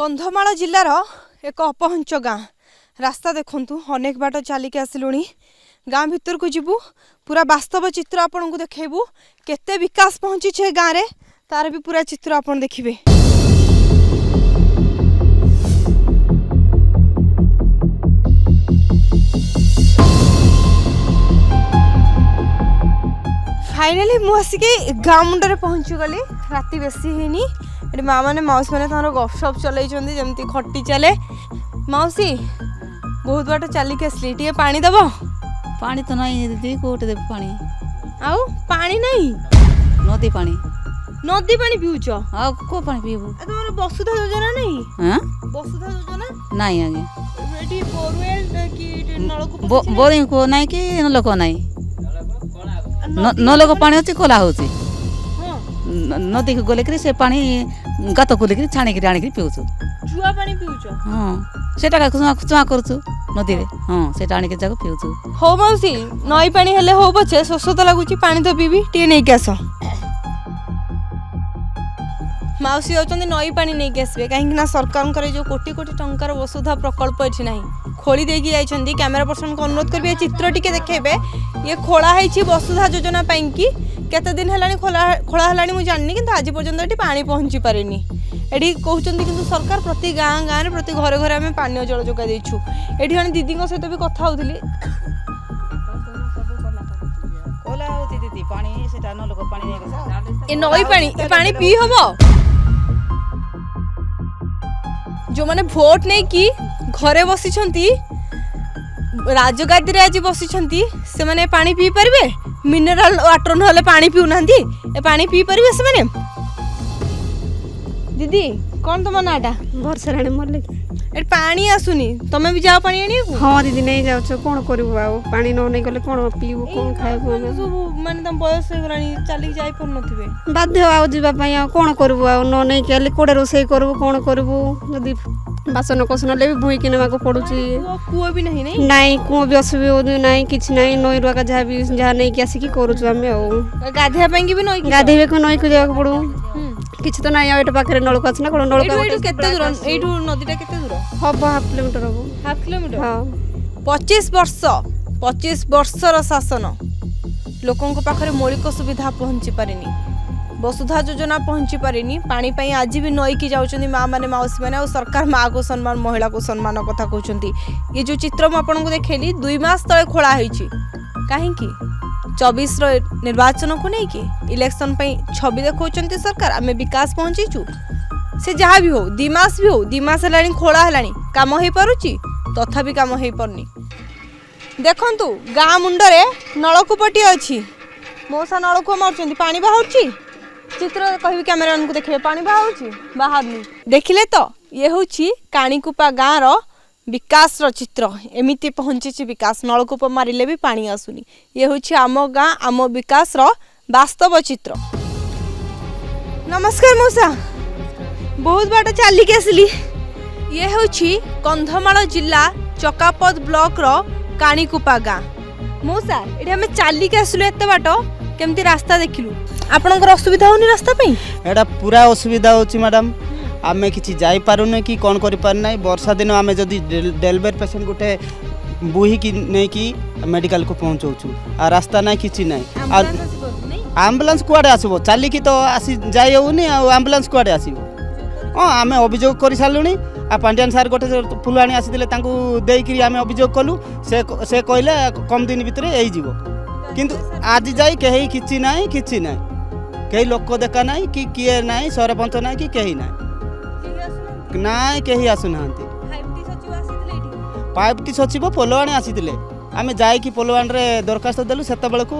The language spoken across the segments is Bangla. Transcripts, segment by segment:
କନ୍ଧମାଳ ଜିଲ୍ଲାର ଏକ ଅପହଞ୍ଚ ଗାଁ ରାସ୍ତା ଦେଖନ୍ତୁ ଅନେକ ବାଟ ଚାଲିକି ଆସିଲୁଣି ଗାଁ ଭିତରକୁ ଯିବୁ ପୁରା ବାସ୍ତବ ଚିତ୍ର ଆପଣଙ୍କୁ ଦେଖାଇବୁ କେତେ ବିକାଶ ପହଞ୍ଚିଛି ଏ ଗାଁରେ ତାର ବି ପୁରା ଚିତ୍ର ଆପଣ ଦେଖିବେ ফাইনালি ମୁଁ ଆସିକି ଗାଁ ମୁଣ୍ଡରେ ପହଞ୍ଚିଗଲି ରାତି ବେଶୀ ହେଇନି ଏଠି ମାଆମାନେ ମାଉସୀମାନେ ତାଙ୍କର ଗପସପ୍ ଚଲାଇଛନ୍ତି ଯେମିତି ଖଟି ଚାଲେ ମାଉସୀ ବହୁତ ବାଟ ଚାଲିକି ଆସିଲି ଟିକେ ପାଣି ଦେବ ପାଣି ତ ନାହିଁ ଦିଦି କେଉଁଠି ଦେବି ପାଣି ଆଉ ପାଣି ନାହିଁ ନଦୀ ପାଣି ନଦୀ ପାଣି ପିଉଛ ଆଉ କେଉଁ ପାଣି ପିଇବୁ ତମର ବସୁଧା ଯୋଜନା ନାହିଁ ବସୁଧା ଯୋଜନା ନାହିଁ ଆଜ୍ଞା ଏଠି ବୋରୱେଲ କି ନଳକୂପ ବୋରିଂ କୂଅ ନାହିଁ କି ନଳକୂଅ ନାହିଁ ନଳକୂଅ ପାଣି ଅଛି ଖୋଲା ହେଉଛି ନଦୀକୁ ଗଲେ ଗଲେକରି ସେ ପାଣି ଗାତ ଖୋଲିକିରି ଛାଣିକିରି ଆଣିକିରି ପିଉଛୁ ଚୁଆ ପାଣି ପିଉଛ ହଁ ସେଟା ଚୁଆଁ କରୁଛୁ ନଦୀରେ ହଁ ସେଟା ଆଣିକି ଯାକ ପିଉଛୁ ହଉ ମାଉସୀ ନଈ ପାଣି ହେଲେ ହଉ ପଛେ ଶୋଷ ତ ଲାଗୁଛି ପାଣି ତ ପିଇବି ଟିକେ ନେଇକି ଆସ ମାଉସୀ ହେଉଛନ୍ତି ନଈ ପାଣି ନେଇକି ଆସିବେ କାହିଁକି ନା ସରକାରଙ୍କର ଏ ଯେଉଁ କୋଟି କୋଟି ଟଙ୍କାର ବସୁଧା ପ୍ରକଳ୍ପ ଏଠି ନାହିଁ ଖୋଳି ଦେଇକି ଯାଇଛନ୍ତି କ୍ୟାମେରା ପର୍ସନଙ୍କୁ ଅନୁରୋଧ କରିବେ ଏ ଚିତ୍ର ଟିକେ ଦେଖେଇବେ ଇଏ ଖୋଳା ହେଇଛି ବସୁଧା ଯୋଜନା ପାଇଁକି କେତେ ଦିନ ହେଲାଣି ଖୋଲା ଖୋଳା ହେଲାଣି ମୁଁ ଜାଣିନି କିନ୍ତୁ ଆଜି ପର୍ଯ୍ୟନ୍ତ ଏଠି ପାଣି ପହଞ୍ଚି ପାରିନି ଏଠି କହୁଛନ୍ତି କିନ୍ତୁ ସରକାର ପ୍ରତି ଗାଁ ଗାଁରେ ପ୍ରତି ଘରେ ଘରେ ଆମେ ପାନୀୟ ଜଳ ଯୋଗାଇ ଦେଇଛୁ ଏଠି ଜଣେ ଦିଦିଙ୍କ ସହିତ ବି କଥା ହେଉଥିଲି ଏ ନଈ ପାଣି ଏ ପାଣି ପିଇ ହବ ଯେଉଁମାନେ ଭୋଟ ନେଇକି ଘରେ ବସିଛନ୍ତି ରାଜଗାଦିରେ ଆଜି ବସିଛନ୍ତି ସେମାନେ ପାଣି ପିଇ ପାରିବେ ମିନେରାଲ ୱାଟର ନହେଲେ ପାଣି ପିଉନାହାନ୍ତି ଏ ପାଣି ପିଇପାରିବେ ସେମାନେ ଦିଦି କ'ଣ ତମ ନାଁଟା ବର୍ଷାରାଣୀ ମଲ୍ଲିକ ଏଠି ପାଣି ଆସୁନି ତମେ ବି ଯାଅ ପାଣି ଆଣିବାକୁ ହଁ ଦିଦି ନେଇ ଯାଉଛ କ'ଣ କରିବୁ ଆଉ ପାଣି ନ ନେଇ ଗଲେ କ'ଣ ପିଇବୁ କ'ଣ ଖାଇବୁ ଆମେ ସବୁ ମାନେ ତମ ବୟସ ହେଇଗଲାଣି ଚାଲିକି ଯାଇପାରୁନଥିବେ ବାଧ୍ୟ ଆଉ ଯିବା ପାଇଁ ଆଉ କ'ଣ କରିବୁ ଆଉ ନ ନେଇକି ହେଲେ କୋଡ଼େ ରୋଷେଇ କରିବୁ କ'ଣ କରିବୁ ଯଦି ବାସନକୁସନ ହେଲେ ବି ବୋହିକି ନେବାକୁ ପଡ଼ୁଛି କୂଅ ବି ନାହିଁ ନାଇଁ ନାଇଁ କୂଅ ବି ଅସୁବିଧା ନାହିଁ କିଛି ନାହିଁ ନଈରୁ ଆକା ଯାହା ବି ଯାହା ନେଇକି ଆସିକି କରୁଛୁ ଆମେ ଆଉ ଗାଧେଇବା ପାଇଁ ବି ନଈ ଗାଧେଇବାକୁ ନଈକୁ ଯିବାକୁ ପଡ଼ୁ କିଛି ତ ନାହିଁ ଆଉ ଏଇଟା ପାଖରେ ନଳକୁ ଅଛି ନା କ'ଣ ନଳକୁ କେତେ ଦୂର ଏଇଠୁ ନଦୀଟା କେତେ ଦୂର ହବ ହାଫ୍ କିଲୋମିଟର ହବ ହାଫ୍ କିଲୋମିଟର ହଁ ପଚିଶ ବର୍ଷ ପଚିଶ ବର୍ଷର ଶାସନ ଲୋକଙ୍କ ପାଖରେ ମୌଳିକ ସୁବିଧା ପହଞ୍ଚି ପାରିନି বসুধা যোজনা পৌঁছি পারিনি পাঁচ আজ বি নইকি যাচ্ছেন মা মানে মাউসী মানে সরকার মা কু সম্মান মহিলা কু সম্মান কথা কৌন ये जो चित्र म देखेली दुई मास तले खोला होईल काहीक चबिस निर्वाचन को नेकी इलेक्शन पई छवि देखौଛନ୍ତି सरकार आम्ही विकास पहुंचीचु से जहा भी हो दी मास भी हो दी मास हेलाणी खोला हेलाणी काम होई पारुची तथापि काम होई परनी देखंतु गां मुंडरे नळकूपटी अछि मोसा नळकूप मारचंती पाणी बाहुरची चित्र कह क्यमेरा मान को देखे पा बाहर बाहर देखिले तो ये हूँ काणीकूपा गाँव रिकाश चित्र एमती पहुँची विकास नलकूप मारे भी पा आसुनि ये हूँ आम गाँ आम विकास रास्तव चित्र नमस्कार मऊसा बहुत बाट चलिकी आसली ये हूँ कंधमाल जिला चकापद ब्लक्र काणीकूपा गाँ मऊसा ये आम चलिक आसलु ये बाट কেমতি রাস্তা দেখিলু আপনার অসুবিধা হোনি রাস্তা পাই এটা পুরা অসুবিধা হচ্ছে ম্যাডাম আমি কিছু যাইপারুনে কি কম করিপার না বর্ষা দিন আমি যদি ডেলিভারি পেসেন্ট গোটে বুহিকি নেইকি মেডিকাল কু পৌঁছাউছু আর রাস্তা নাই কিছু নাই আর আম্বুলান্স কুয়াড়ে আসব চালিকি তো আসি যাই হেউনি আর আম্বুলান্স কুয়াড়ে আসব হ্যাঁ আমি অভিযোগ করে সারলুনি আর পাণ্ডিয়ান স্যার গোটে ফুলবাণী আসিলে তাঁকু দেইকি আমি অভিযোগ কলু সে সে কহিলে কম দিন ভিতরে এইযিব কিন্তু আজি যাই কেহি କିଛି ନାହିଁ କିଛି ନାହିଁ କେହି ଲୋକ ଦେଖା ନାହିଁ କି କିଏ ନାହିଁ ସରପଞ୍ଚ ନାହିଁ କି କେହି ନାହିଁ ନାଇଁ କେହି ଆସୁନାହାନ୍ତି ପାଇପ୍ ଟି ସଚିବ ପୋଲବାଣୀ ଆସିଥିଲେ ଆମେ ଯାଇକି ପୋଲବାଣୀରେ ଦରଖାସ୍ତ ଦେଲୁ ସେତେବେଳକୁ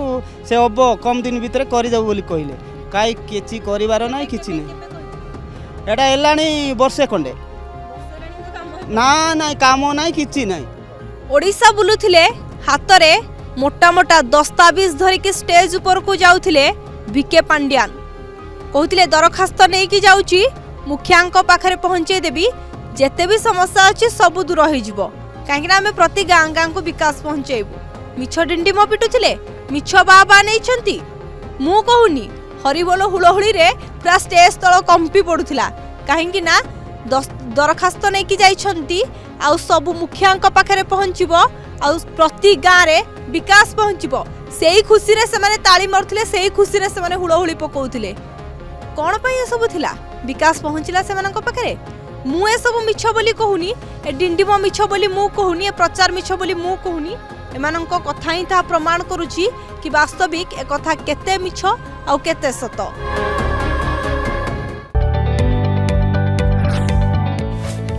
ସେ ହେବ କମ୍ ଦିନ ଭିତରେ କରିଦେବୁ ବୋଲି କହିଲେ କାହିଁ କିଛି କରିବାର ନାହିଁ କିଛି ନାହିଁ ଏଇଟା ହେଲାଣି ବର୍ଷେ ଖଣ୍ଡେ ନା ନାଇଁ କାମ ନାହିଁ କିଛି ନାହିଁ ଓଡ଼ିଶା ବୁଲୁଥିଲେ ହାତରେ মোটা মোটা দস্তাবিজ ধরিকি স্টেজ উপরকু যাওলে বিকে পাণ্ডিয়ান কৌলে দরখাস্ত নেই যাচ্ছি মুখিয়াঙ্ক পাখে পৌঁছে দেবি যেতে বি সমস্যা অছি সবু দূর হয়ে যাব কিনা আমি প্রতি গাঁ গাঁকু বিকাশ পৌঁছাইবু মিছ ডিম পিটুলে মিছ বা বা নেইছেন মু কহুনি হরিবোল হুড়হুড়িরে পুরা স্টেজ তল কম্পি পড়ুলা কাহিঁকি না দরখাস্ত নেই যাই আবু মুখিয়াঙ্ক পাখে পৌঁছব আতি গাঁরে বিকাশ পঞ্চব সেই খুশি সে তাড়ি মারুলে সেই খুশি সে হুড়হুড়ি পকাউলে কণ এসবু লা বিকাশ পঞ্চলা সে পাখে মু এসব মিছ বলে কুনি এ ডিম মিছ বলে মু কুনি এ প্রচার মিছ বলে মু কুনি এমানক কথা হি তাহা প্রমাণ করুছি কি বাস্তবিক এ কথা কেতে মিছ আউ কেতে সত